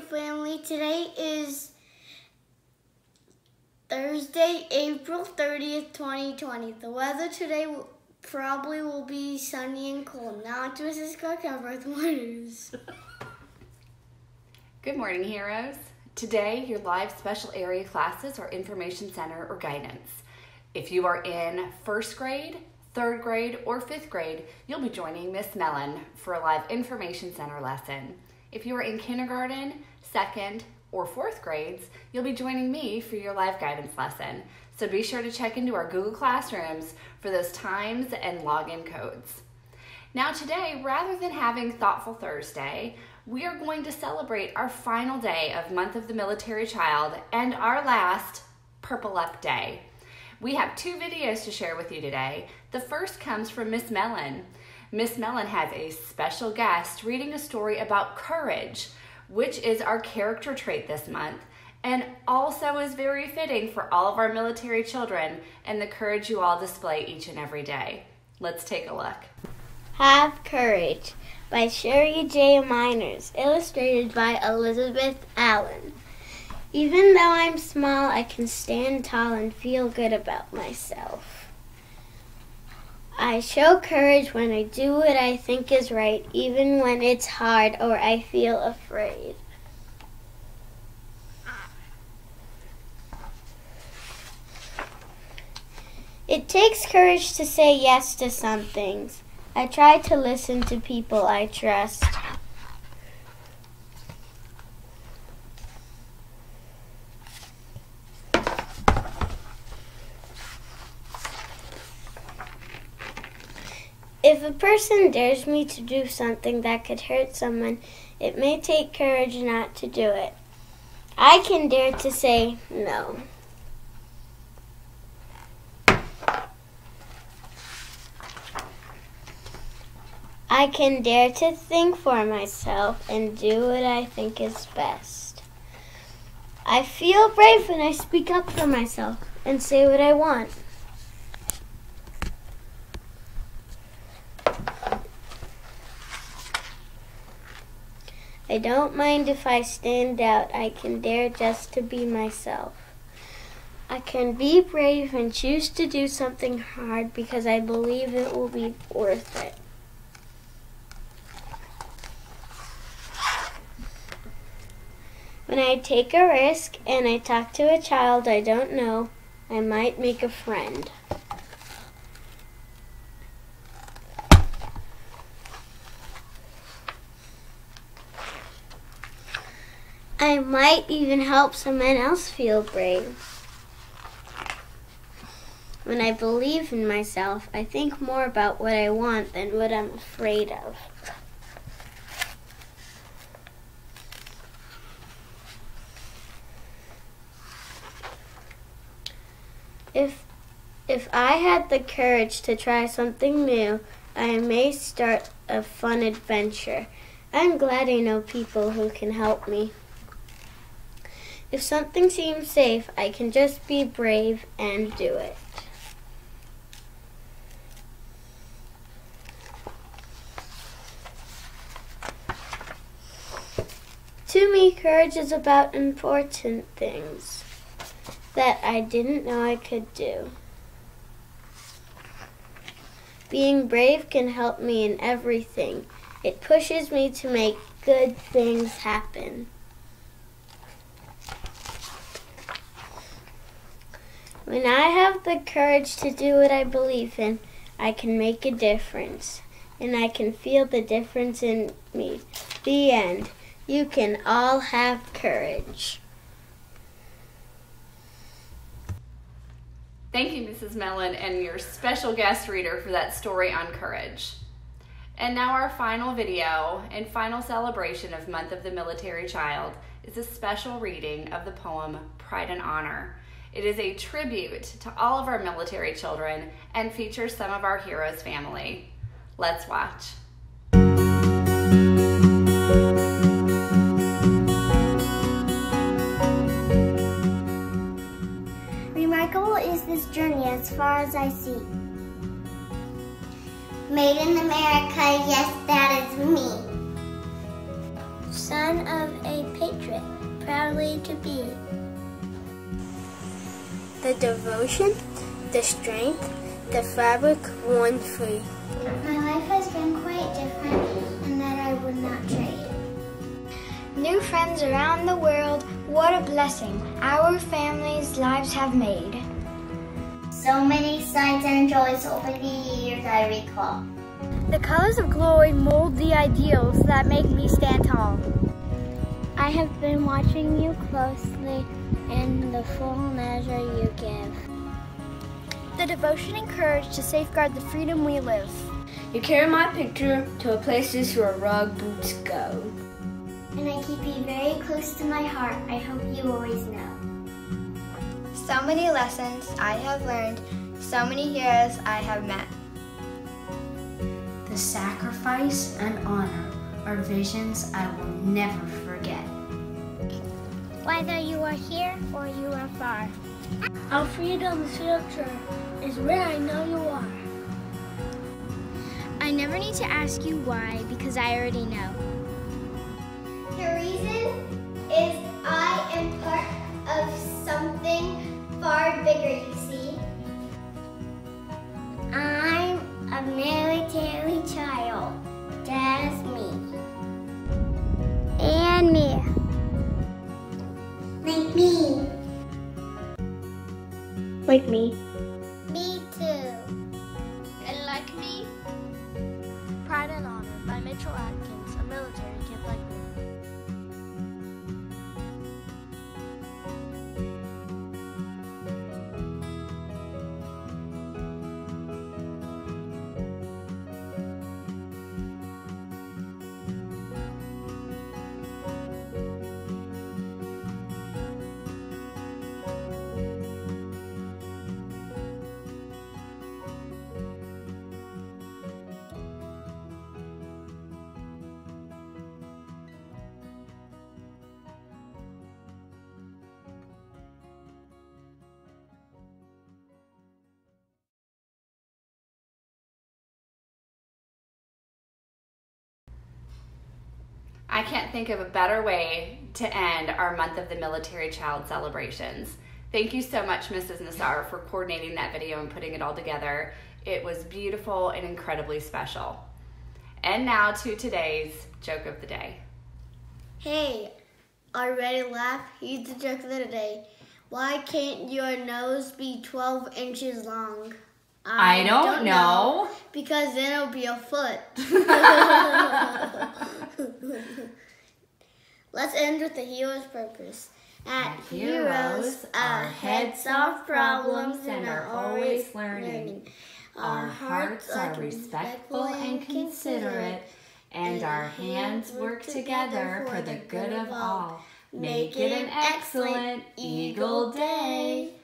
Family today is Thursday, April 30th, 2020. The weather today will, probably will be sunny and cold. Now to Mrs. Cook and Waters. Good morning, heroes. Today, your live special area classes are Information Center or Guidance. If you are in first grade, third grade, or fifth grade, you'll be joining Miss Mellon for a live Information Center lesson. If you are in kindergarten, second, or fourth grades, you'll be joining me for your live guidance lesson. So be sure to check into our Google Classrooms for those times and login codes. Now today, rather than having Thoughtful Thursday, we are going to celebrate our final day of Month of the Military Child and our last Purple Up Day. We have two videos to share with you today. The first comes from Miss Mellon. Miss Mellon has a special guest reading a story about courage, which is our character trait this month, and also is very fitting for all of our military children and the courage you all display each and every day. Let's take a look. Have Courage by Cheri J. Meiners, illustrated by Elizabeth Allen. Even though I'm small, I can stand tall and feel good about myself. I show courage when I do what I think is right, even when it's hard or I feel afraid. It takes courage to say yes to some things. I try to listen to people I trust. If a person dares me to do something that could hurt someone, it may take courage not to do it. I can dare to say no. I can dare to think for myself and do what I think is best. I feel brave when I speak up for myself and say what I want. I don't mind if I stand out. I can dare just to be myself. I can be brave and choose to do something hard because I believe it will be worth it. When I take a risk and I talk to a child I don't know, I might make a friend. I might even help someone else feel brave. When I believe in myself, I think more about what I want than what I'm afraid of. If if I had the courage to try something new, I may start a fun adventure. I'm glad I know people who can help me. If something seems safe, I can just be brave and do it. To me, courage is about important things that I didn't know I could do. Being brave can help me in everything. It pushes me to make good things happen. When I have the courage to do what I believe in, I can make a difference. And I can feel the difference in me. The end. You can all have courage. Thank you, Mrs. Mellon, and your special guest reader for that story on courage. And now our final video and final celebration of Month of the Military Child is a special reading of the poem Pride and Honor it is a tribute to all of our military children and features some of our heroes' family. Let's watch. Remarkable is this journey as far as I see. Made in America, yes, that is me. Son of a patriot proudly to be. The devotion, the strength, the fabric worn free. My life has been quite different and that I would not trade. New friends around the world, what a blessing our families' lives have made. So many sights and joys over the years I recall. The colors of glory mold the ideals that make me stand tall. I have been watching you closely in the full measure you give. The devotion and courage to safeguard the freedom we live. You carry my picture to places where rug boots go. And I keep you very close to my heart, I hope you always know. So many lessons I have learned, so many heroes I have met. The sacrifice and honor are visions I will never forget. Whether you are here or you are far. Our freedom's future is where I know you are. I never need to ask you why because I already know. Like me. I can't think of a better way to end our month of the military child celebrations. Thank you so much, Mrs. Nassar, for coordinating that video and putting it all together. It was beautiful and incredibly special. And now to today's joke of the day. Hey, are you ready to laugh? Here's the joke of the day. Why can't your nose be 12 inches long? I don't know. Because then it'll be a foot. Let's end with the hero's purpose. At Heroes, our heads solve problems and are always learning. Our hearts are respectful and considerate, and our hands work together for the good of all. Make it an excellent Eagle Day.